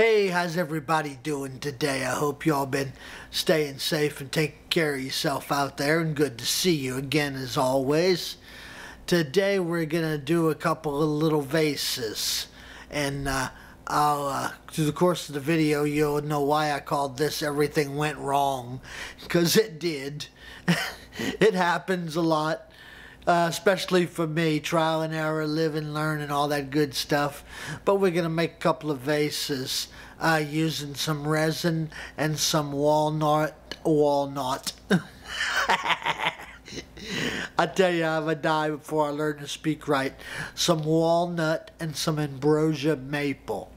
Hey, how's everybody doing today? I hope y'all been staying safe and taking care of yourself out there and good to see you again as always. Today we're gonna do a couple of little vases and uh, I'll, uh, through the course of the video you'll know why I called this Everything Went Wrong because it did. it happens a lot uh, especially for me, trial and error, live and learn, and all that good stuff. But we're going to make a couple of vases uh, using some resin and some walnut. Walnut. I tell you, I would die before I learn to speak right. Some walnut and some ambrosia maple.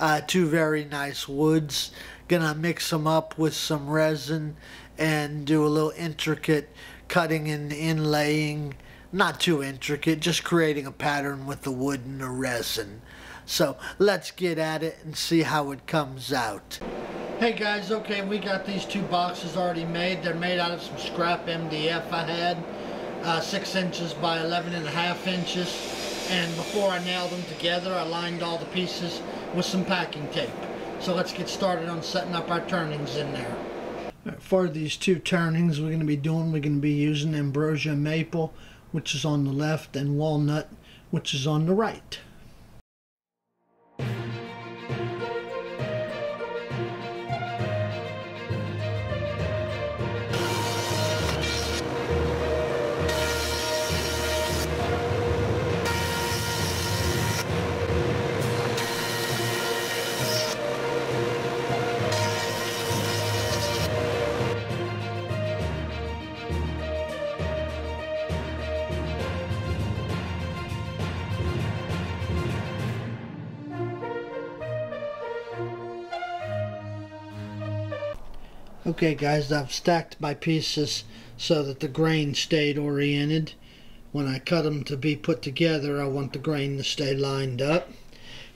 Uh, two very nice woods. Gonna mix them up with some resin and do a little intricate cutting and inlaying. Not too intricate, just creating a pattern with the wood and the resin. So let's get at it and see how it comes out. Hey guys, okay, we got these two boxes already made. They're made out of some scrap MDF I had, uh, 6 inches by 11 and a half inches. And before I nailed them together, I lined all the pieces with some packing tape. So let's get started on setting up our turnings in there. For these two turnings we're going to be doing, we're going to be using ambrosia maple, which is on the left, and walnut, which is on the right. Okay guys, I've stacked my pieces so that the grain stayed oriented. When I cut them to be put together, I want the grain to stay lined up.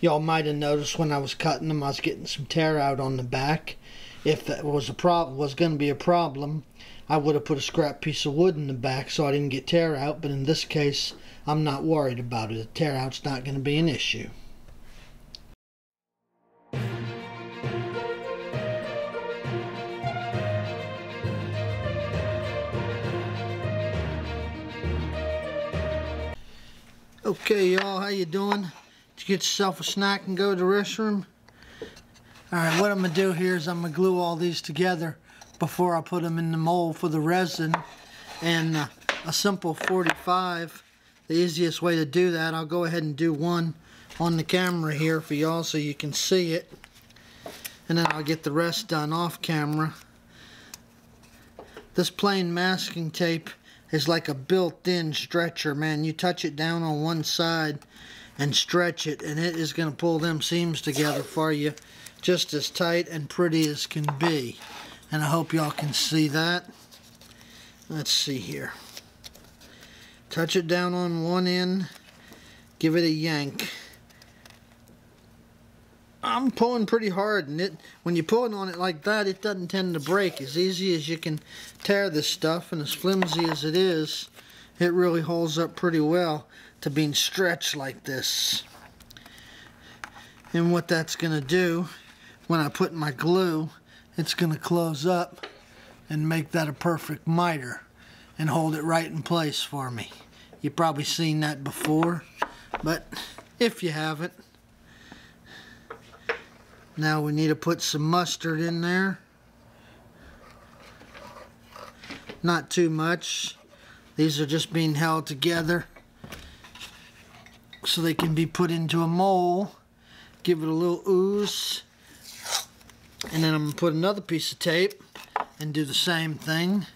Y'all might have noticed when I was cutting them, I was getting some tear out on the back. If that was a problem, was going to be a problem, I would have put a scrap piece of wood in the back so I didn't get tear out. But in this case, I'm not worried about it. The tear out's not going to be an issue. Okay, y'all, how you doing? Did you get yourself a snack and go to the restroom? Alright, what I'm to do here is I'm to glue all these together before I put them in the mold for the resin. And uh, a simple 45, the easiest way to do that, I'll go ahead and do one on the camera here for y'all so you can see it. And then I'll get the rest done off camera. This plain masking tape is like a built-in stretcher, man. You touch it down on one side and stretch it, and it is going to pull them seams together for you just as tight and pretty as can be. And I hope y'all can see that. Let's see here. Touch it down on one end, give it a yank. I'm pulling pretty hard and it when you're pulling on it like that it doesn't tend to break. As easy as you can tear this stuff and as flimsy as it is it really holds up pretty well to being stretched like this. And what that's gonna do when I put my glue it's gonna close up and make that a perfect miter and hold it right in place for me. You've probably seen that before but if you haven't now we need to put some mustard in there. Not too much. These are just being held together so they can be put into a mold. Give it a little ooze. And then I'm going to put another piece of tape and do the same thing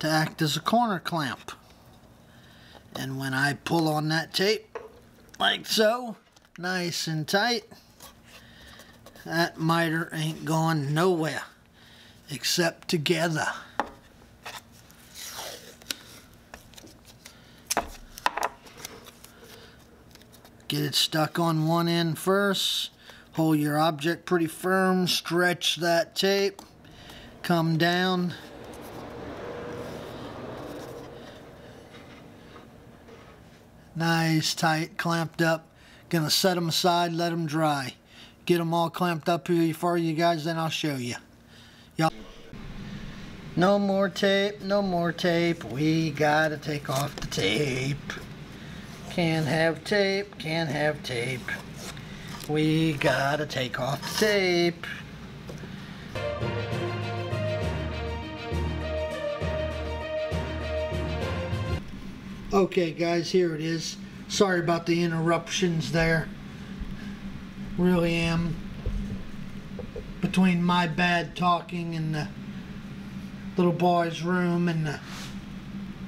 to act as a corner clamp. And when I pull on that tape, like so, nice and tight, that miter ain't going nowhere except together. Get it stuck on one end first. Hold your object pretty firm. Stretch that tape. Come down. Nice, tight, clamped up. Gonna set them aside, let them dry get them all clamped up here for you guys, then I'll show you. Y'all. No more tape, no more tape. We gotta take off the tape. Can't have tape, can't have tape. We gotta take off the tape. Okay guys, here it is. Sorry about the interruptions there. Really am. Between my bad talking and the little boy's room and the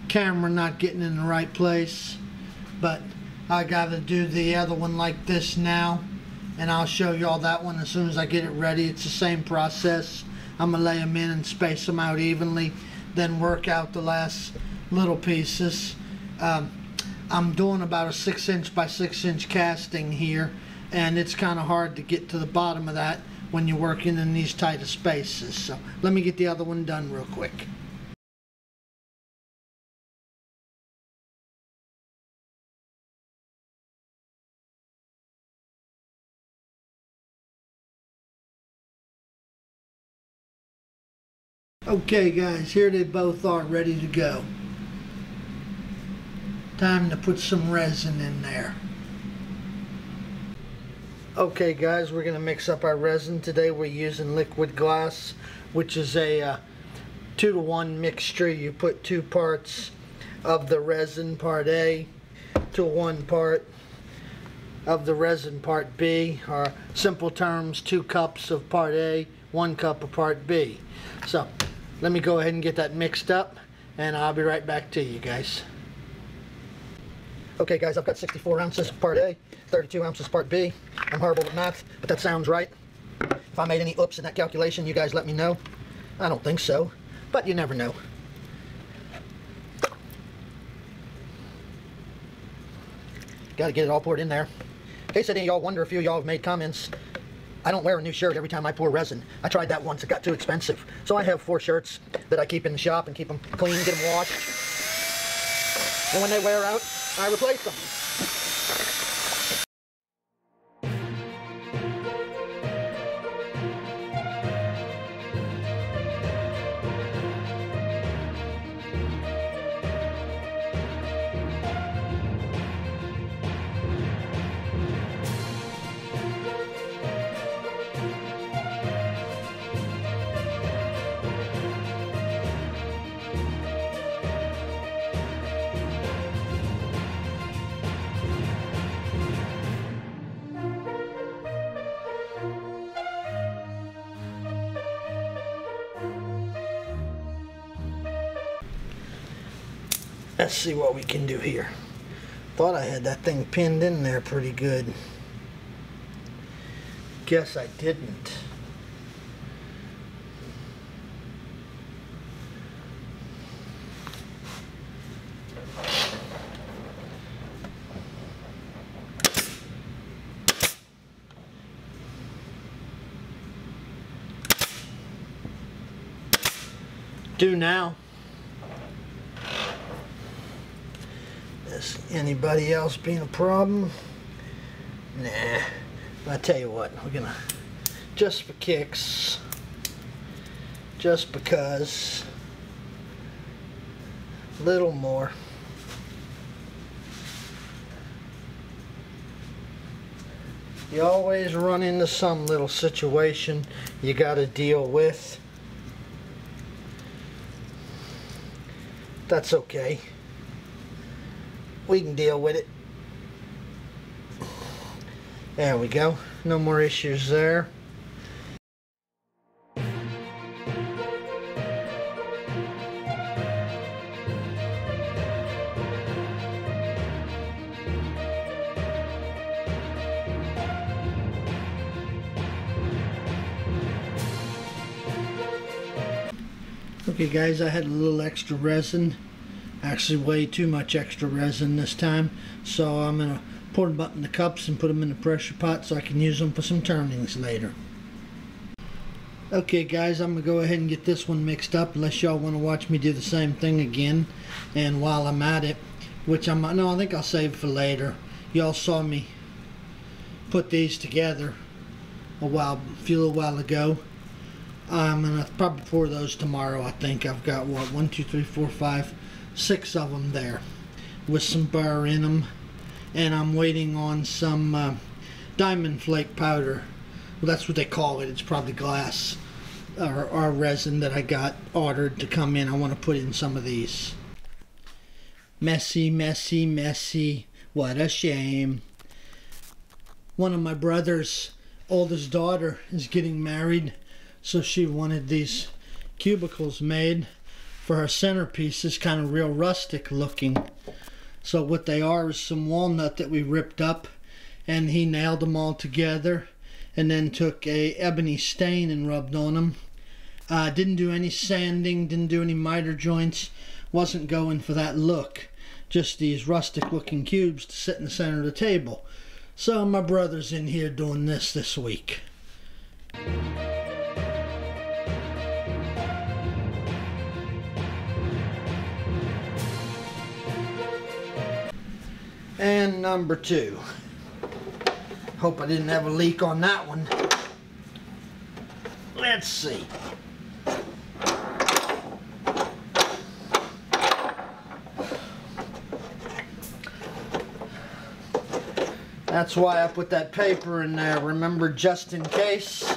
camera not getting in the right place. But I gotta do the other one like this now. And I'll show y'all that one as soon as I get it ready. It's the same process. I'm gonna lay them in and space them out evenly. Then work out the last little pieces. Um, I'm doing about a six inch by six inch casting here and it's kind of hard to get to the bottom of that when you're working in these tight of spaces. So let me get the other one done real quick. Okay guys, here they both are ready to go. Time to put some resin in there. Okay guys, we're going to mix up our resin today. We're using liquid glass, which is a uh, two to one mixture. You put two parts of the resin part A to one part of the resin part B, or simple terms, two cups of part A, one cup of part B. So let me go ahead and get that mixed up and I'll be right back to you guys. Okay guys, I've got 64 ounces part A, 32 ounces part B. I'm horrible with math, but that sounds right. If I made any oops in that calculation, you guys let me know. I don't think so, but you never know. Got to get it all poured in there. In case any of y'all wonder, a few of y'all have made comments. I don't wear a new shirt every time I pour resin. I tried that once, it got too expensive. So I have four shirts that I keep in the shop and keep them clean, get them washed. And when they wear out, I replaced them. Let's see what we can do here. Thought I had that thing pinned in there pretty good. Guess I didn't. Do now. Is anybody else being a problem? Nah. I tell you what, we're gonna, just for kicks, just because, little more. You always run into some little situation you gotta deal with. That's okay we can deal with it. There we go. No more issues there. Okay guys, I had a little extra resin actually way too much extra resin this time so I'm gonna pour them up in the cups and put them in the pressure pot so I can use them for some turnings later okay guys I'm gonna go ahead and get this one mixed up unless y'all want to watch me do the same thing again and while I'm at it which I'm no I think I'll save for later y'all saw me put these together a while, a few little while ago. I'm gonna probably pour those tomorrow. I think I've got what one, two, three, four, five, six of them there, with some bar in them, and I'm waiting on some uh, diamond flake powder. Well, that's what they call it. It's probably glass or, or resin that I got ordered to come in. I want to put in some of these. Messy, messy, messy. What a shame. One of my brother's oldest daughter is getting married so she wanted these cubicles made for her centerpiece. It's kind of real rustic looking. So what they are is some walnut that we ripped up and he nailed them all together and then took a ebony stain and rubbed on them. Uh, didn't do any sanding, didn't do any miter joints, wasn't going for that look. Just these rustic looking cubes to sit in the center of the table. So my brother's in here doing this this week. And number two. Hope I didn't have a leak on that one. Let's see. That's why I put that paper in there, remember, just in case.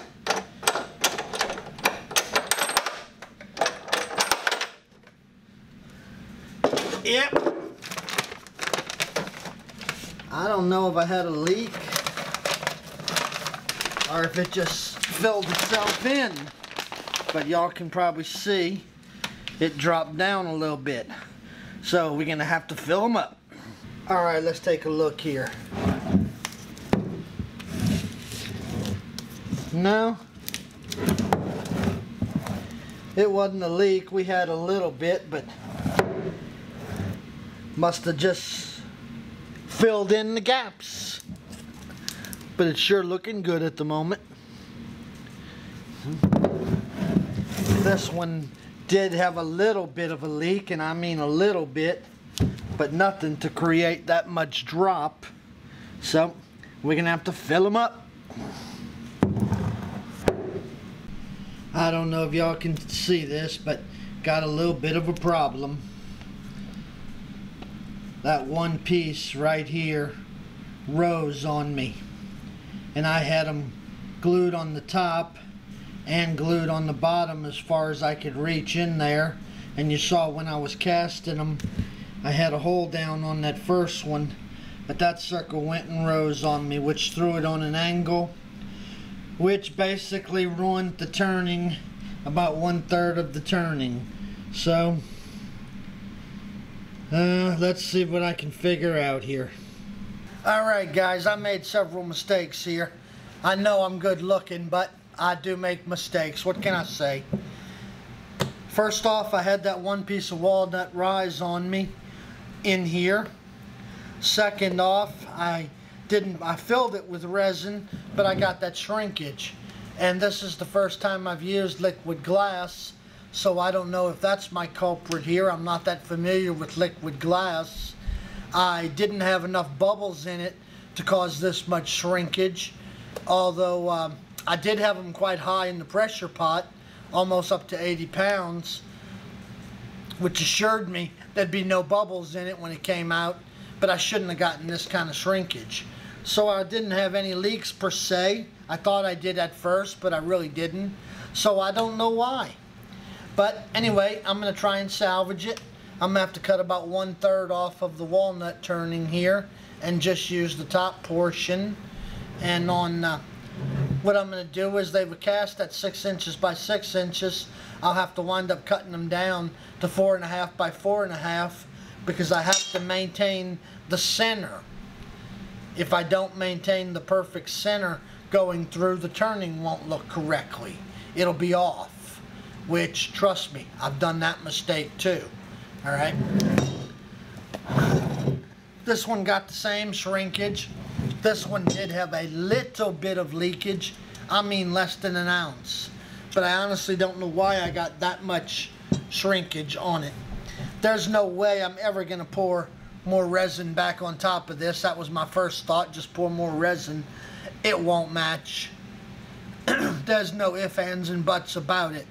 Yep, I don't know if I had a leak or if it just filled itself in. But y'all can probably see it dropped down a little bit. So we're gonna have to fill them up. All right, let's take a look here. No, it wasn't a leak. We had a little bit, but must have just filled in the gaps. But it's sure looking good at the moment. This one did have a little bit of a leak, and I mean a little bit, but nothing to create that much drop. So we're gonna have to fill them up. I don't know if y'all can see this, but got a little bit of a problem that one piece right here rose on me. And I had them glued on the top and glued on the bottom as far as I could reach in there. And you saw when I was casting them I had a hole down on that first one. But that circle went and rose on me which threw it on an angle which basically ruined the turning about one third of the turning. So uh, let's see what I can figure out here. Alright guys, I made several mistakes here. I know I'm good looking, but I do make mistakes. What can I say? First off, I had that one piece of walnut rise on me in here. Second off, I didn't, I filled it with resin, but I got that shrinkage. And this is the first time I've used liquid glass so I don't know if that's my culprit here. I'm not that familiar with liquid glass. I didn't have enough bubbles in it to cause this much shrinkage, although um, I did have them quite high in the pressure pot, almost up to 80 pounds, which assured me there'd be no bubbles in it when it came out, but I shouldn't have gotten this kind of shrinkage. So I didn't have any leaks per se. I thought I did at first, but I really didn't. So I don't know why. But anyway, I'm going to try and salvage it. I'm going to have to cut about one third off of the walnut turning here and just use the top portion. And on uh, what I'm going to do is they were cast at six inches by six inches. I'll have to wind up cutting them down to four and a half by four and a half because I have to maintain the center. If I don't maintain the perfect center going through, the turning won't look correctly. It'll be off which, trust me, I've done that mistake too. All right. This one got the same shrinkage. This one did have a little bit of leakage. I mean less than an ounce. But I honestly don't know why I got that much shrinkage on it. There's no way I'm ever going to pour more resin back on top of this. That was my first thought, just pour more resin. It won't match. there's no ifs, ands, and buts about it.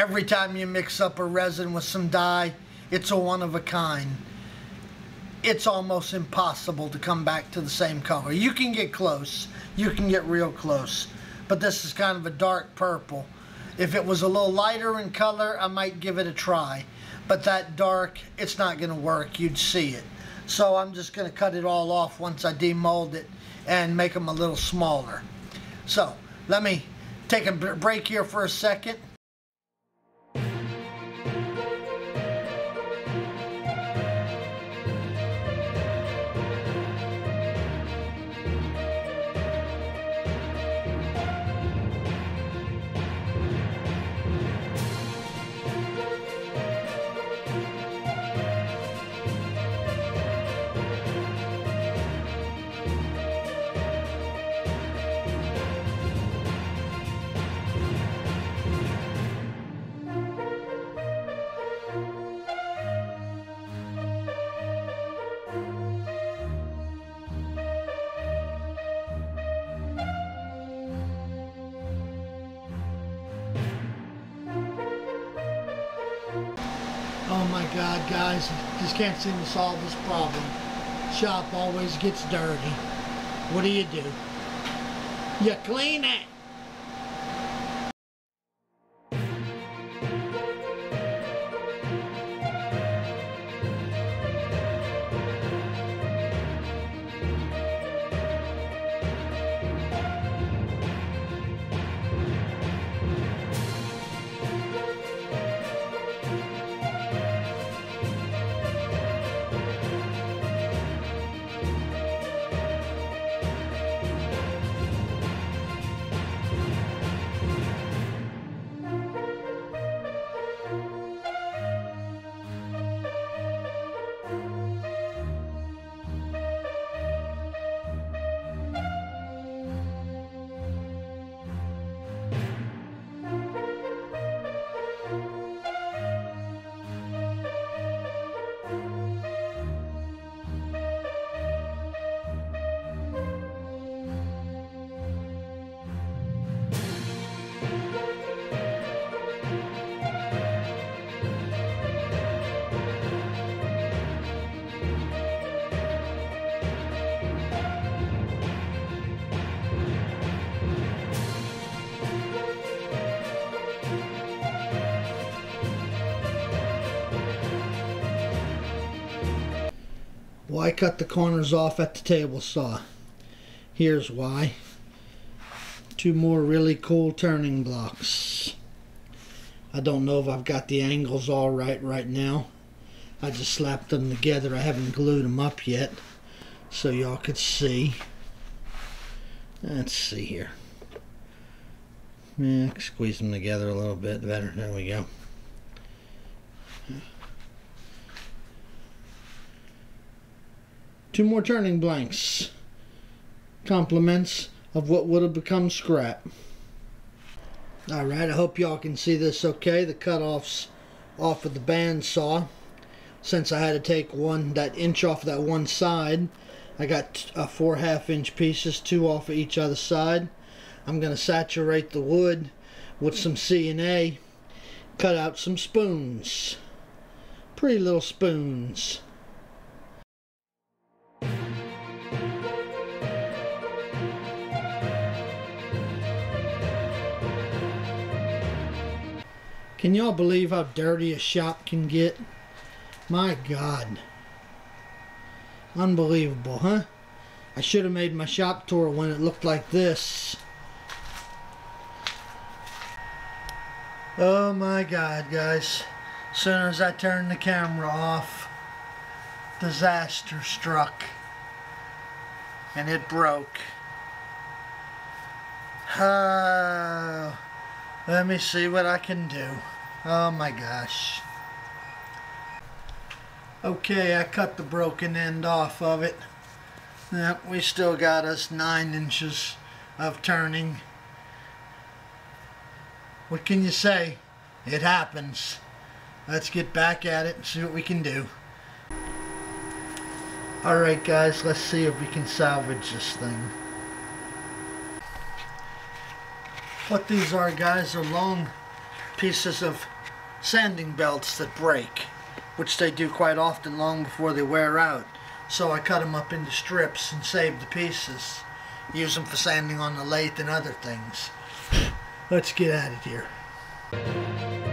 Every time you mix up a resin with some dye, it's a one of a kind. It's almost impossible to come back to the same color. You can get close. You can get real close. But this is kind of a dark purple. If it was a little lighter in color, I might give it a try. But that dark, it's not going to work. You'd see it. So I'm just going to cut it all off once I demold it and make them a little smaller. So let me take a break here for a second. Guys, just can't seem to solve this problem. Shop always gets dirty. What do you do? You clean it. Why cut the corners off at the table saw? Here's why. Two more really cool turning blocks. I don't know if I've got the angles all right right now. I just slapped them together. I haven't glued them up yet so y'all could see. Let's see here. Yeah, squeeze them together a little bit better. There we go. Two more turning blanks. Compliments of what would have become scrap. Alright, I hope y'all can see this okay. The cutoffs off of the bandsaw. Since I had to take one that inch off of that one side, I got uh, four half inch pieces, two off of each other side. I'm going to saturate the wood with some CA, cut out some spoons. Pretty little spoons. Can y'all believe how dirty a shop can get? My God. Unbelievable, huh? I should have made my shop tour when it looked like this. Oh my God, guys. As soon as I turned the camera off, disaster struck. And it broke. Oh. Let me see what I can do. Oh my gosh. Okay, I cut the broken end off of it. Yep, we still got us nine inches of turning. What can you say? It happens. Let's get back at it and see what we can do. Alright guys, let's see if we can salvage this thing. What these are, guys, are long pieces of sanding belts that break, which they do quite often long before they wear out. So I cut them up into strips and save the pieces. Use them for sanding on the lathe and other things. Let's get at it here.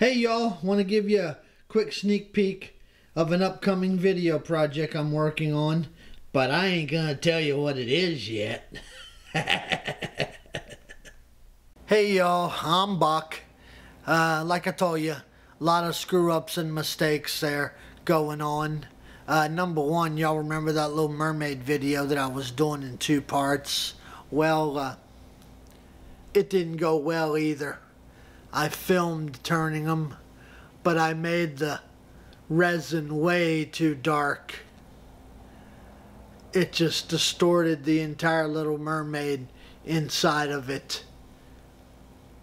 Hey y'all, want to give you a quick sneak peek of an upcoming video project I'm working on, but I ain't gonna tell you what it is yet. hey y'all, I'm Buck. Uh, like I told you, a lot of screw ups and mistakes there going on. Uh, number one, y'all remember that little mermaid video that I was doing in two parts? Well, uh, it didn't go well either. I filmed turning them, but I made the resin way too dark. It just distorted the entire Little Mermaid inside of it.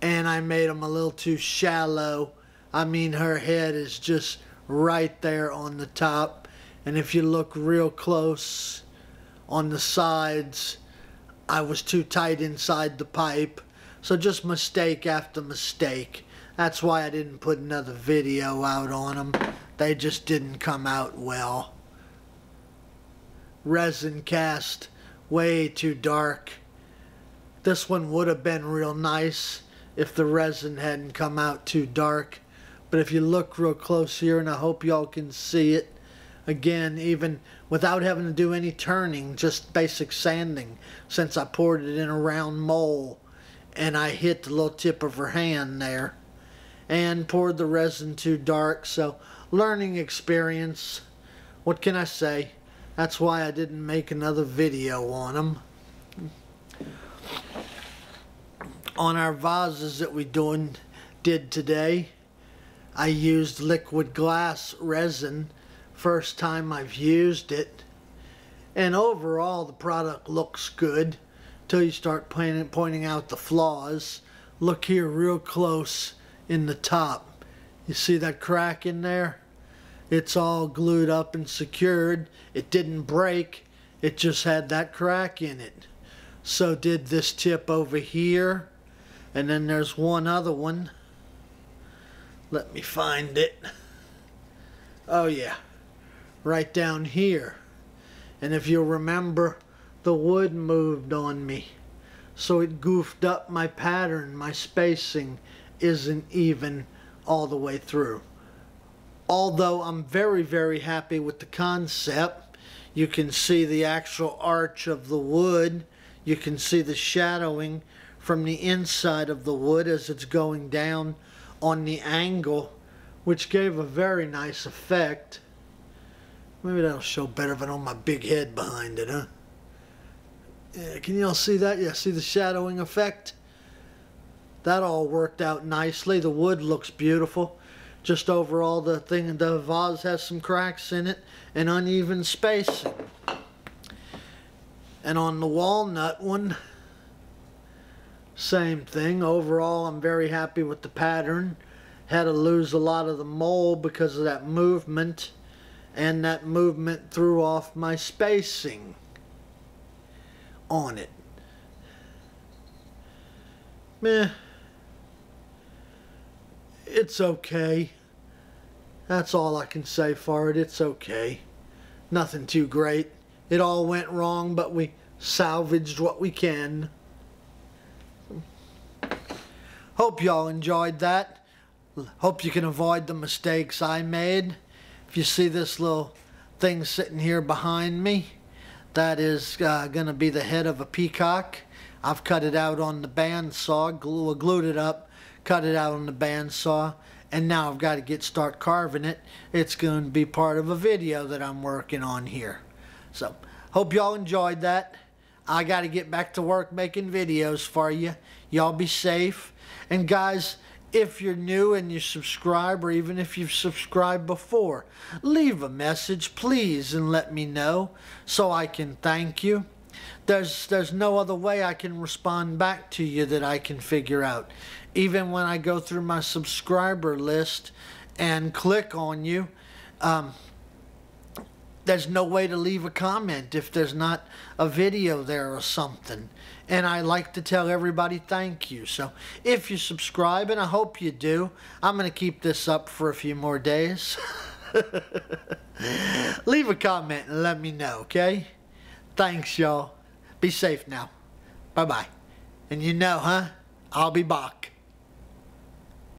And I made them a little too shallow. I mean, her head is just right there on the top. And if you look real close on the sides, I was too tight inside the pipe so just mistake after mistake. That's why I didn't put another video out on them. They just didn't come out well. Resin cast, way too dark. This one would have been real nice if the resin hadn't come out too dark. But if you look real close here, and I hope y'all can see it, again, even without having to do any turning, just basic sanding, since I poured it in a round mold and I hit the little tip of her hand there and poured the resin too dark. So, learning experience. What can I say? That's why I didn't make another video on them. On our vases that we doing did today, I used liquid glass resin. First time I've used it. And overall, the product looks good till you start pointing, pointing out the flaws, look here real close in the top. You see that crack in there? It's all glued up and secured. It didn't break. It just had that crack in it. So did this tip over here. And then there's one other one. Let me find it. Oh yeah, right down here. And if you'll remember, the wood moved on me. So it goofed up my pattern. My spacing isn't even all the way through. Although I'm very, very happy with the concept. You can see the actual arch of the wood. You can see the shadowing from the inside of the wood as it's going down on the angle, which gave a very nice effect. Maybe that'll show better I don't my big head behind it, huh? Yeah, can you all see that? Yeah, see the shadowing effect? That all worked out nicely. The wood looks beautiful. Just overall, the thing, the vase has some cracks in it and uneven spacing. And on the walnut one, same thing. Overall, I'm very happy with the pattern. Had to lose a lot of the mold because of that movement. And that movement threw off my spacing on it. Meh. It's okay. That's all I can say for it. It's okay. Nothing too great. It all went wrong, but we salvaged what we can. Hope y'all enjoyed that. Hope you can avoid the mistakes I made. If you see this little thing sitting here behind me, that is uh, going to be the head of a peacock. I've cut it out on the bandsaw, glue, glued it up, cut it out on the bandsaw, and now I've got to get start carving it. It's going to be part of a video that I'm working on here. So, hope y'all enjoyed that. I got to get back to work making videos for you. Y'all be safe. And guys, if you're new and you subscribe, or even if you've subscribed before, leave a message, please, and let me know so I can thank you. There's, there's no other way I can respond back to you that I can figure out. Even when I go through my subscriber list and click on you, um, there's no way to leave a comment if there's not a video there or something. And I like to tell everybody thank you. So if you subscribe, and I hope you do, I'm going to keep this up for a few more days. leave a comment and let me know, okay? Thanks, y'all. Be safe now. Bye-bye. And you know, huh? I'll be back.